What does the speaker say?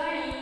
journey